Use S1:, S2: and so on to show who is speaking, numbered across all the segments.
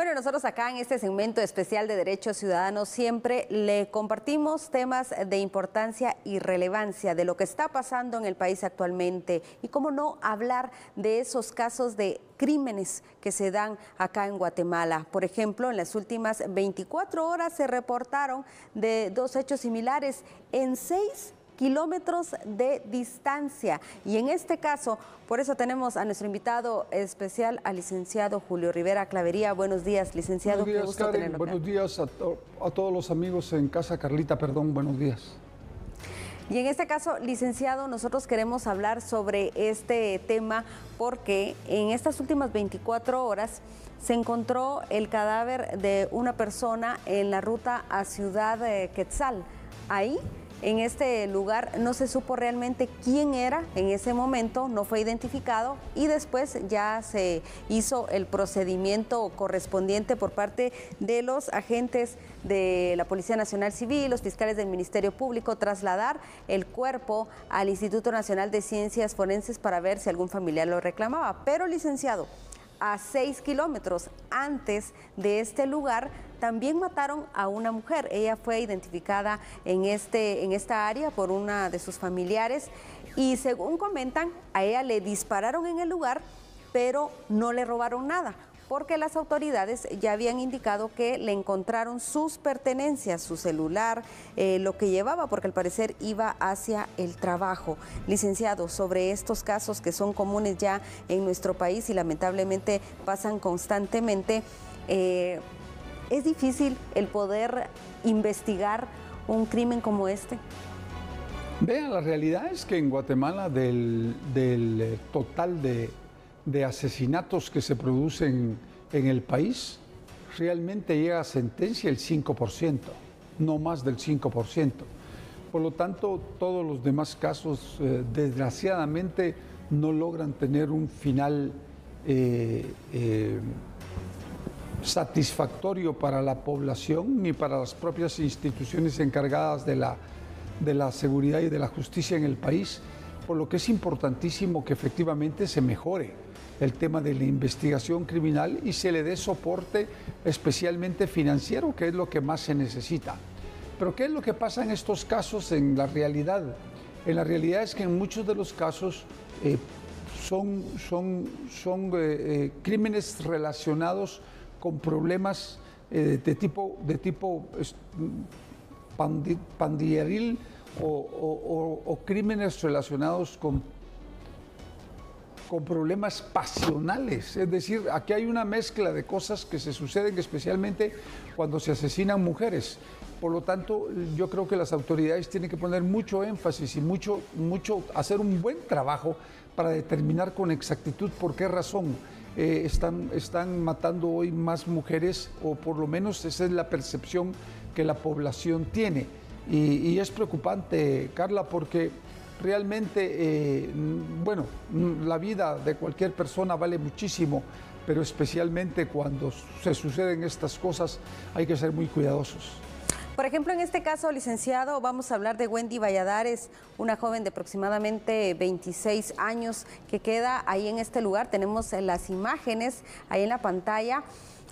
S1: Bueno, nosotros acá en este segmento especial de Derechos Ciudadanos siempre le compartimos temas de importancia y relevancia de lo que está pasando en el país actualmente y cómo no hablar de esos casos de crímenes que se dan acá en Guatemala. Por ejemplo, en las últimas 24 horas se reportaron de dos hechos similares en seis kilómetros de distancia. Y en este caso, por eso tenemos a nuestro invitado especial, al licenciado Julio Rivera Clavería. Buenos días, licenciado.
S2: Buenos días, Karen. Buenos días a, a todos los amigos en casa. Carlita, perdón, buenos días.
S1: Y en este caso, licenciado, nosotros queremos hablar sobre este tema porque en estas últimas 24 horas se encontró el cadáver de una persona en la ruta a Ciudad de Quetzal. Ahí en este lugar no se supo realmente quién era en ese momento, no fue identificado y después ya se hizo el procedimiento correspondiente por parte de los agentes de la Policía Nacional Civil, los fiscales del Ministerio Público, trasladar el cuerpo al Instituto Nacional de Ciencias Forenses para ver si algún familiar lo reclamaba. Pero, licenciado, a seis kilómetros antes de este lugar también mataron a una mujer. Ella fue identificada en, este, en esta área por una de sus familiares y según comentan, a ella le dispararon en el lugar, pero no le robaron nada porque las autoridades ya habían indicado que le encontraron sus pertenencias, su celular, eh, lo que llevaba, porque al parecer iba hacia el trabajo. Licenciado, sobre estos casos que son comunes ya en nuestro país y lamentablemente pasan constantemente, eh, ¿es difícil el poder investigar un crimen como este?
S2: Vean, la realidad es que en Guatemala del eh, total de asesinatos que se producen en el país, realmente llega a sentencia el 5%, no más del 5%. Por lo tanto, todos los demás casos, eh, desgraciadamente, no logran tener un final eh, eh, satisfactorio para la población ni para las propias instituciones encargadas de la, de la seguridad y de la justicia en el país, por lo que es importantísimo que efectivamente se mejore el tema de la investigación criminal y se le dé soporte especialmente financiero, que es lo que más se necesita. Pero ¿qué es lo que pasa en estos casos en la realidad? En la realidad es que en muchos de los casos eh, son, son, son eh, eh, crímenes relacionados con problemas de tipo, de tipo pandilleril o, o crímenes relacionados con con problemas pasionales. Es decir, aquí hay una mezcla de cosas que se suceden especialmente cuando se asesinan mujeres. Por lo tanto, yo creo que las autoridades tienen que poner mucho énfasis y mucho, mucho, hacer un buen trabajo para determinar con exactitud por qué razón eh, están, están matando hoy más mujeres, o por lo menos esa es la percepción que la población tiene. y es preocupante, Carla, porque realmente, eh, bueno, la vida de cualquier persona vale muchísimo, pero especialmente cuando se suceden estas cosas hay que ser muy cuidadosos.
S1: Por ejemplo, en este caso, licenciado, vamos a hablar de Wendy Valladares, una joven de aproximadamente 26 años que queda ahí en este lugar. Tenemos las imágenes ahí en la pantalla.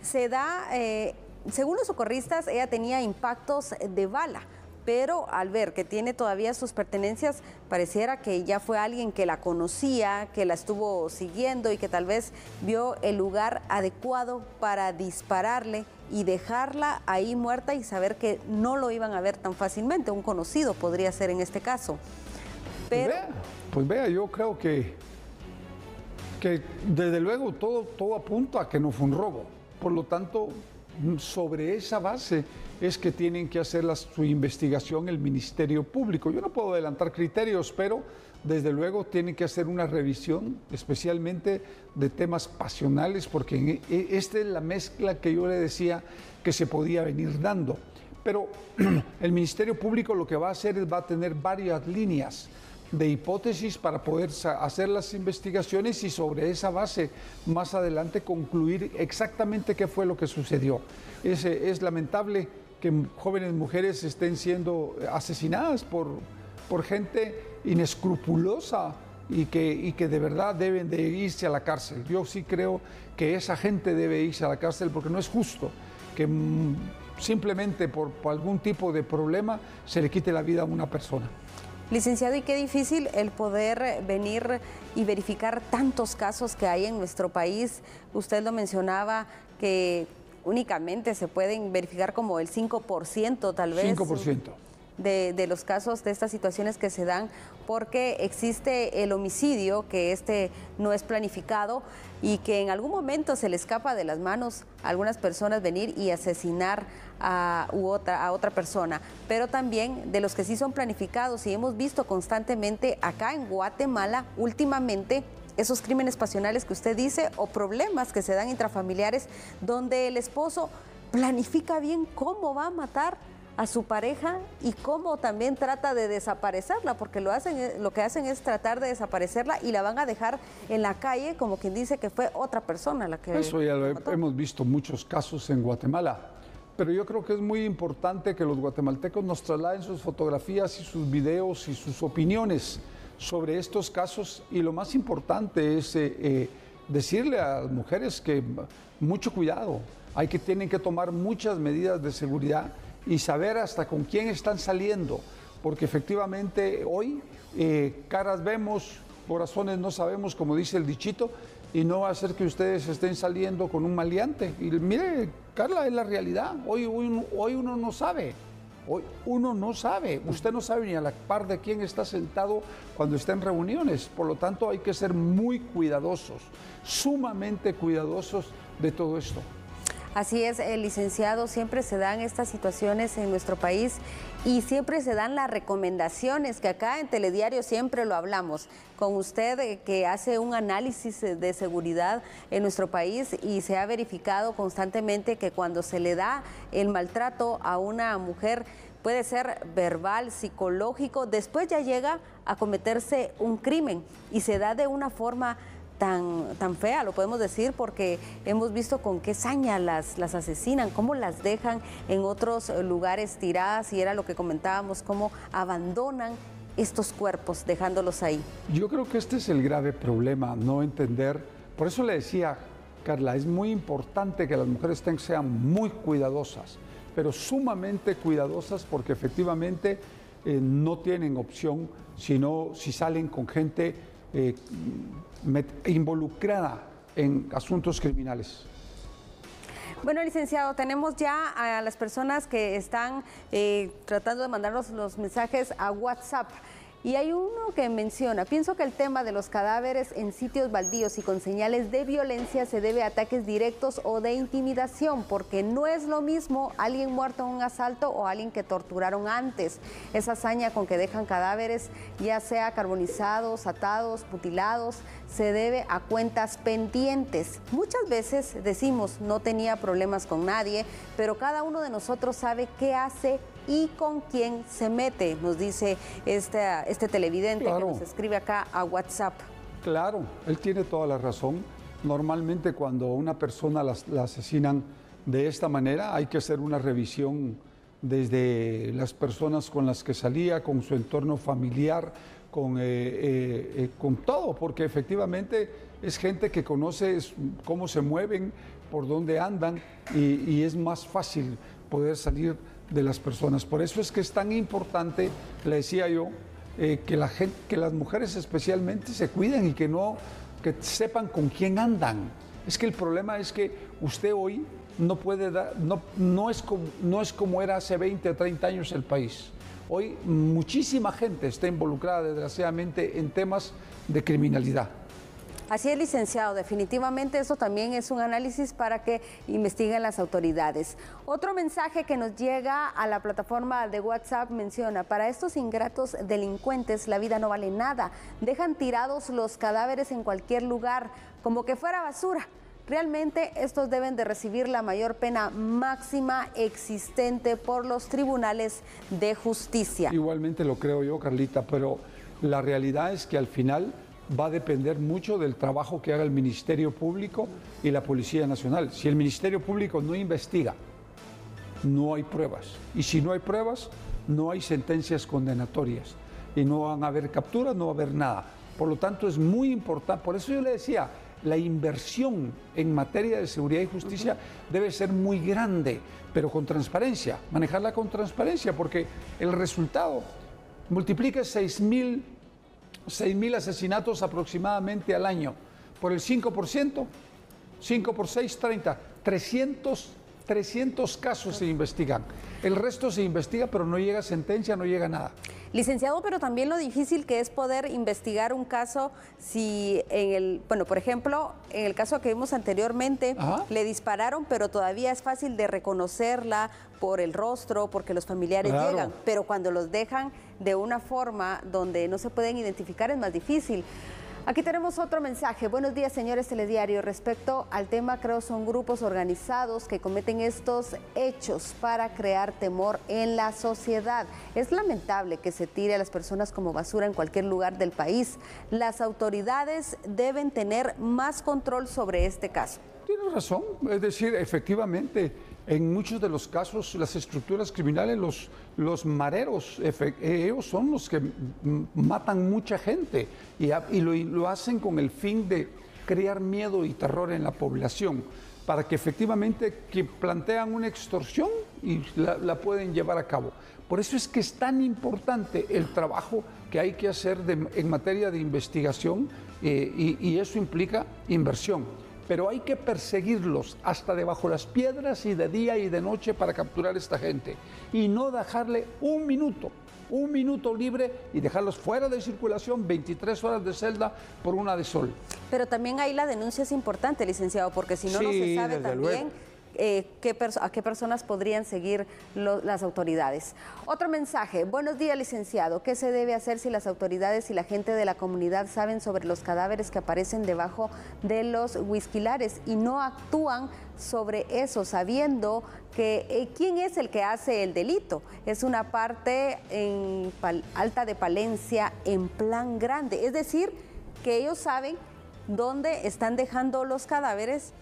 S1: Se da, eh, según los socorristas, ella tenía impactos de bala pero al ver que tiene todavía sus pertenencias, pareciera que ya fue alguien que la conocía, que la estuvo siguiendo y que tal vez vio el lugar adecuado para dispararle y dejarla ahí muerta y saber que no lo iban a ver tan fácilmente. Un conocido podría ser en este caso.
S2: Pues, pues vea, yo creo que, que desde luego todo, todo apunta a que no fue un robo. Por lo tanto, sobre esa base es que tienen que hacer su investigación el Ministerio Público. Yo no puedo adelantar criterios, pero desde luego tienen que hacer una revisión, especialmente de temas pasionales, porque e, esta es la mezcla que yo le decía que se podía venir dando. Pero el Ministerio Público lo que va a hacer es va a tener varias líneas de hipótesis para poder hacer las investigaciones y sobre esa base más adelante concluir exactamente qué fue lo que sucedió. Es, es lamentable que jóvenes mujeres estén siendo asesinadas por, por gente inescrupulosa y que, y que de verdad deben de irse a la cárcel. Yo sí creo que esa gente debe irse a la cárcel porque no es justo que mm, simplemente por, por algún tipo de problema se le quite la vida a una persona.
S1: Licenciado, y qué difícil el poder venir y verificar tantos casos que hay en nuestro país. Usted lo mencionaba que únicamente se pueden verificar como el 5% tal vez.
S2: 5%
S1: de, los casos de estas situaciones que se dan porque existe el homicidio, que este no es planificado y que en algún momento se le escapa de las manos a algunas personas venir y asesinar a, otra, a otra persona, pero también de los que sí son planificados y hemos visto constantemente acá en Guatemala últimamente esos crímenes pasionales que usted dice o problemas que se dan intrafamiliares donde el esposo planifica bien cómo va a matar a su pareja y cómo también trata de desaparecerla, porque lo, hacen, eh, lo que hacen es tratar de desaparecerla y la van a dejar en la calle como quien dice que fue otra persona la que...
S2: Eso ya lo hemos visto muchos casos en Guatemala, pero yo creo que es muy importante que los guatemaltecos nos trasladen sus fotografías y sus videos y sus opiniones sobre estos casos y lo más importante es eh, eh, decirle a las mujeres que mucho cuidado, hay que tienen que tomar muchas medidas de seguridad y saber hasta con quién están saliendo, porque efectivamente hoy eh, caras vemos, corazones no sabemos, como dice el dichito, y no va a ser que ustedes estén saliendo con un maleante. Y mire, Carla, es la realidad, hoy, hoy, uno no sabe. Hoy uno no sabe, usted no sabe ni a la par de quién está sentado cuando está en reuniones, por lo tanto hay que ser muy cuidadosos, sumamente cuidadosos de todo esto.
S1: Así es, el licenciado, siempre se dan estas situaciones en nuestro país y siempre se dan las recomendaciones que acá en Telediario siempre lo hablamos. Con usted eh, que hace un análisis de seguridad en nuestro país y se ha verificado constantemente que cuando se le da el maltrato a una mujer, puede ser verbal, psicológico, después ya llega a cometerse un crimen y se da de una forma tan, tan fea, lo podemos decir, porque hemos visto con qué saña las, las asesinan, cómo las dejan en otros lugares tiradas, y era lo que comentábamos, cómo abandonan estos cuerpos dejándolos ahí.
S2: Yo creo que este es el grave problema, no entender. Por eso le decía, Carla, es muy importante que las mujeres sean muy cuidadosas, pero sumamente cuidadosas porque efectivamente eh, no tienen opción sino si salen con gente eh, involucrada en asuntos criminales.
S1: Bueno, licenciado, tenemos ya a las personas que están eh, tratando de mandarnos los mensajes a WhatsApp. Y hay uno que menciona, pienso que el tema de los cadáveres en sitios baldíos y con señales de violencia se debe a ataques directos o de intimidación, porque no es lo mismo alguien muerto en un asalto o alguien que torturaron antes. Esa hazaña con que dejan cadáveres, ya sea carbonizados, atados, mutilados, se debe a cuentas pendientes. Muchas veces decimos no tenía problemas con nadie, pero cada uno de nosotros sabe qué hace y con quién se mete, nos dice este, este televidente que nos escribe acá a WhatsApp.
S2: Claro, él tiene toda la razón. Normalmente cuando una persona la, asesinan de esta manera hay que hacer una revisión desde las personas con las que salía, con su entorno familiar, con, eh, eh, eh, con todo, porque efectivamente es gente que conoce cómo se mueven, por dónde andan y, y es más fácil poder salir de las personas. Por eso es que es tan importante, le decía yo, eh, que, la gente, que las mujeres especialmente se cuiden y que no que sepan con quién andan. Es que el problema es que usted hoy no puede dar, no, no, es como, no es como era hace 20 o 30 años el país. Hoy muchísima gente está involucrada desgraciadamente en temas de criminalidad.
S1: Así es, licenciado. Definitivamente eso también es un análisis para que investiguen las autoridades. Otro mensaje que nos llega a la plataforma de WhatsApp menciona, para estos ingratos delincuentes la vida no vale nada. Dejan tirados los cadáveres en cualquier lugar, como que fuera basura. Realmente estos deben de recibir la mayor pena máxima existente por los tribunales de justicia.
S2: Igualmente lo creo yo, Carlita, pero la realidad es que al final va a depender mucho del trabajo que haga el Ministerio Público y la Policía Nacional. Si el Ministerio Público no investiga, no hay pruebas. Y si no hay pruebas, no hay sentencias condenatorias. Y no van a haber capturas, no va a haber nada. Por lo tanto, es muy importante. Por eso yo le decía, la inversión en materia de seguridad y justicia debe ser muy grande, pero con transparencia, manejarla con transparencia, porque el resultado multiplica 6 mil asesinatos aproximadamente al año. Por el 5%, 5 por 6, 30, 300 300 casos se investigan. El resto se investiga, pero no llega sentencia, no llega nada.
S1: Licenciado, pero también lo difícil que es poder investigar un caso si en el, bueno, por ejemplo, en el caso que vimos anteriormente, le dispararon, pero todavía es fácil de reconocerla por el rostro, porque los familiares llegan, pero cuando los dejan de una forma donde no se pueden identificar es más difícil. Aquí tenemos otro mensaje. Buenos días, señores telediario. Respecto al tema, creo son grupos organizados que cometen estos hechos para crear temor en la sociedad. Es lamentable que se tire a las personas como basura en cualquier lugar del país. Las autoridades deben tener más control sobre este caso.
S2: Tienes razón. Es decir, efectivamente, en muchos de los casos, las estructuras criminales, los, los mareros, ellos son los que matan mucha gente y, lo, hacen con el fin de crear miedo y terror en la población, para que efectivamente que plantean una extorsión y la, pueden llevar a cabo. Por eso es que es tan importante el trabajo que hay que hacer en materia de investigación eh, y eso implica inversión pero hay que perseguirlos hasta debajo de las piedras y de día y de noche para capturar a esta gente y no dejarle un minuto, un minuto libre y dejarlos fuera de circulación 23 horas de celda por una de sol.
S1: Pero también ahí la denuncia es importante, licenciado, porque si no, no se sabe también eh, a qué personas podrían seguir las autoridades. Otro mensaje, buenos días licenciado, ¿qué se debe hacer si las autoridades y la gente de la comunidad saben sobre los cadáveres que aparecen debajo de los whisquilares y no actúan sobre eso, sabiendo que eh, quién es el que hace el delito? Es una parte en alta de Palencia en plan grande, es decir, que ellos saben dónde están dejando los cadáveres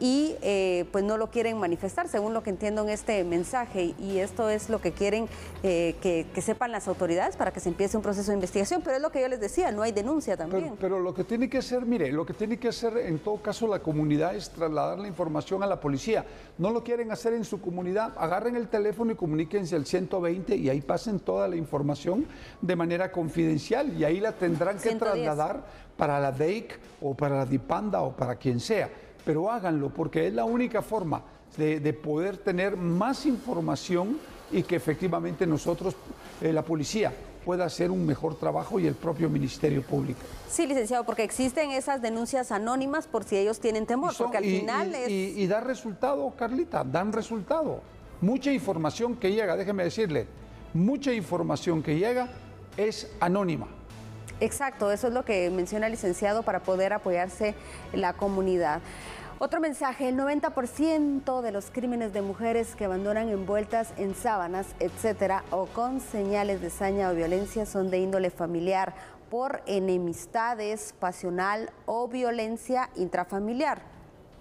S1: y eh, pues no lo quieren manifestar, según lo que entiendo en este mensaje. Y esto es lo que quieren eh, que, sepan las autoridades para que se empiece un proceso de investigación. Pero es lo que yo les decía, no hay denuncia también.
S2: Pero, lo que tiene que hacer, mire, lo que tiene que hacer en todo caso la comunidad es trasladar la información a la policía. No lo quieren hacer en su comunidad, agarren el teléfono y comuníquense al 120 y ahí pasen toda la información de manera confidencial y ahí la tendrán que trasladar para la DEIC o para la DIPANDA o para quien sea pero háganlo porque es la única forma de, poder tener más información y que efectivamente nosotros, eh, la policía, pueda hacer un mejor trabajo y el propio Ministerio Público.
S1: Sí, licenciado, porque existen esas denuncias anónimas por si ellos tienen temor, porque al final es...
S2: Y, y da resultado, Carlita, dan resultado. Mucha información que llega, déjeme decirle, mucha información que llega es anónima.
S1: Exacto, eso es lo que menciona el licenciado para poder apoyarse la comunidad. Otro mensaje, el 90% de los crímenes de mujeres que abandonan envueltas en sábanas, etcétera, o con señales de saña o violencia son de índole familiar por enemistades, pasional o violencia intrafamiliar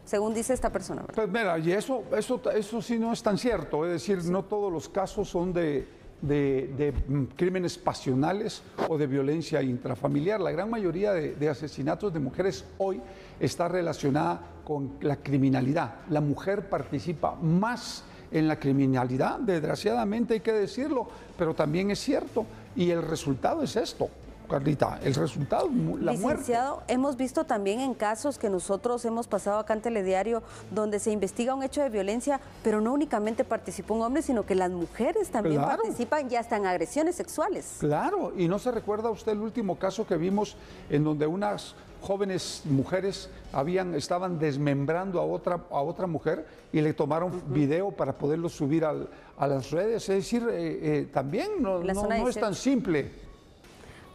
S1: según dice esta persona.
S2: Pues mira, y eso, eso, eso sí no es tan cierto, es decir, no todos los casos son de, de, mm, crímenes pasionales o de violencia intrafamiliar. La gran mayoría de, asesinatos de mujeres hoy está relacionada con la criminalidad. La mujer participa más en la criminalidad, desgraciadamente hay que decirlo, pero también es cierto. Y el resultado es esto. Carlita, el resultado, la
S1: Licenciado, hemos visto también en casos que nosotros hemos pasado acá en Telediario, donde se investiga un hecho de violencia, pero no únicamente participó un hombre, sino que las mujeres también participan y hasta en agresiones sexuales.
S2: Claro, y no se recuerda usted el último caso que vimos en donde unas jóvenes mujeres habían, estaban desmembrando a otra, a otra mujer y le tomaron video para poderlo subir a las redes. Es decir, eh, eh, también no, no es tan simple.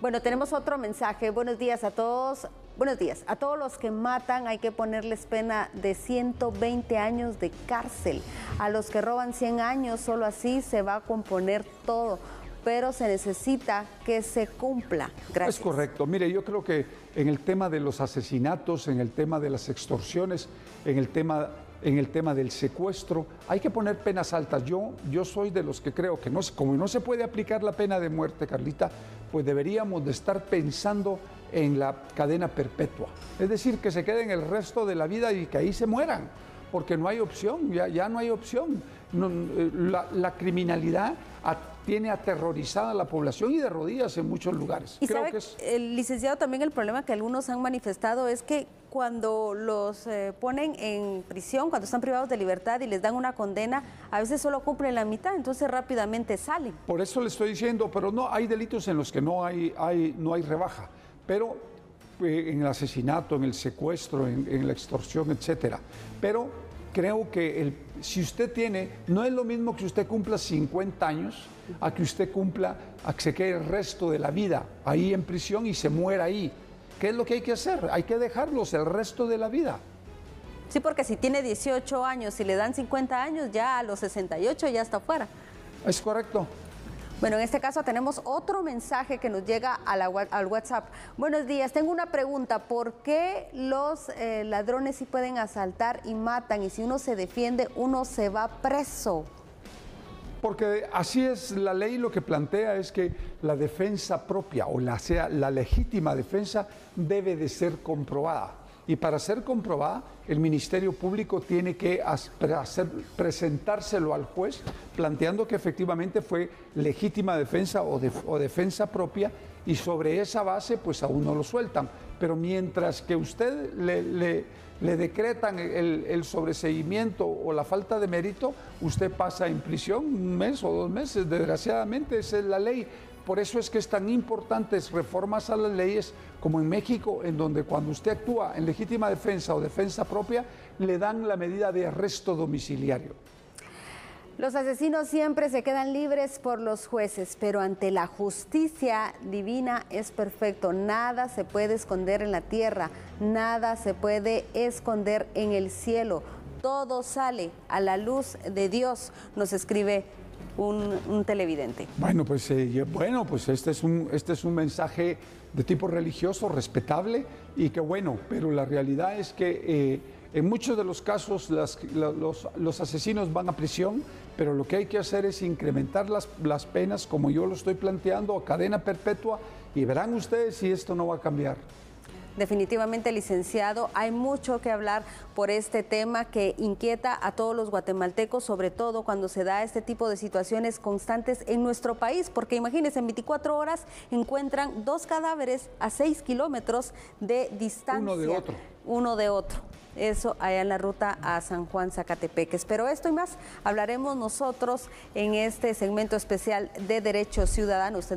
S1: Bueno, tenemos otro mensaje. Buenos días a todos. Buenos días. A todos los que matan hay que ponerles pena de 120 años de cárcel. A los que roban 100 años, solo así se va a componer todo. Pero se necesita que se cumpla. Gracias.
S2: Es correcto. Mire, yo creo que en el tema de los asesinatos, en el tema de las extorsiones, en el tema en el tema del secuestro. Hay que poner penas altas. Yo, yo soy de los que creo que no, como no se puede aplicar la pena de muerte, Carlita, pues deberíamos de estar pensando en la cadena perpetua. Es decir, que se queden el resto de la vida y que ahí se mueran, porque no hay opción, ya, ya no hay opción. Eh, la, criminalidad tiene aterrorizada a la población y de rodillas en muchos lugares.
S1: Y Creo que es... el licenciado también el problema que algunos han manifestado es que cuando los eh, ponen en prisión, cuando están privados de libertad y les dan una condena, a veces solo cumplen la mitad, entonces rápidamente salen.
S2: Por eso le estoy diciendo, pero no hay delitos en los que no hay, hay no hay rebaja, pero eh, en el asesinato, en el secuestro, en, en la extorsión, etcétera. Pero creo que el, si usted tiene, no es lo mismo que usted cumpla 50 años a que usted cumpla, a que se quede el resto de la vida ahí en prisión y se muera ahí. ¿Qué es lo que hay que hacer? Hay que dejarlos el resto de la vida.
S1: Sí, porque si tiene 18 años y le dan 50 años, ya a los 68 ya está fuera.
S2: Es correcto.
S1: Bueno, en este caso tenemos otro mensaje que nos llega al WhatsApp. Buenos días, tengo una pregunta. ¿Por qué los eh, ladrones sí pueden asaltar y matan y si uno se defiende, uno se va preso?
S2: Porque así es la ley, lo que plantea es que la defensa propia o la, sea, la legítima defensa debe de ser comprobada. Y para ser comprobada, el Ministerio Público tiene que hacer, presentárselo al juez planteando que efectivamente fue legítima defensa o, defensa propia y sobre esa base pues aún no lo sueltan. Pero mientras que usted le, decretan el, el, sobreseguimiento o la falta de mérito, usted pasa en prisión un mes o dos meses. Desgraciadamente esa es la ley. Por eso es que es tan importantes reformas a las leyes como en México, en donde cuando usted actúa en legítima defensa o defensa propia, le dan la medida de arresto domiciliario.
S1: Los asesinos siempre se quedan libres por los jueces, pero ante la justicia divina es perfecto. Nada se puede esconder en la tierra, nada se puede esconder en el cielo. Todo sale a la luz de Dios, nos escribe un, televidente.
S2: Bueno, pues, eh, bueno, pues este es, un, este es un mensaje de tipo religioso, respetable y que bueno, pero la realidad es que eh, en muchos de los casos los, los, asesinos van a prisión, pero lo que hay que hacer es incrementar las, las penas como yo lo estoy planteando a cadena perpetua y verán ustedes si esto no va a cambiar.
S1: Definitivamente, licenciado, hay mucho que hablar por este tema que inquieta a todos los guatemaltecos, sobre todo cuando se da este tipo de situaciones constantes en nuestro país, porque imagínense, en 24 horas encuentran dos cadáveres a 6 kilómetros de distancia.
S2: Uno de otro.
S1: Uno de otro. Eso allá en la ruta a San Juan Zacatepeques. Pero esto y más hablaremos nosotros en este segmento especial de Derechos Ciudadanos.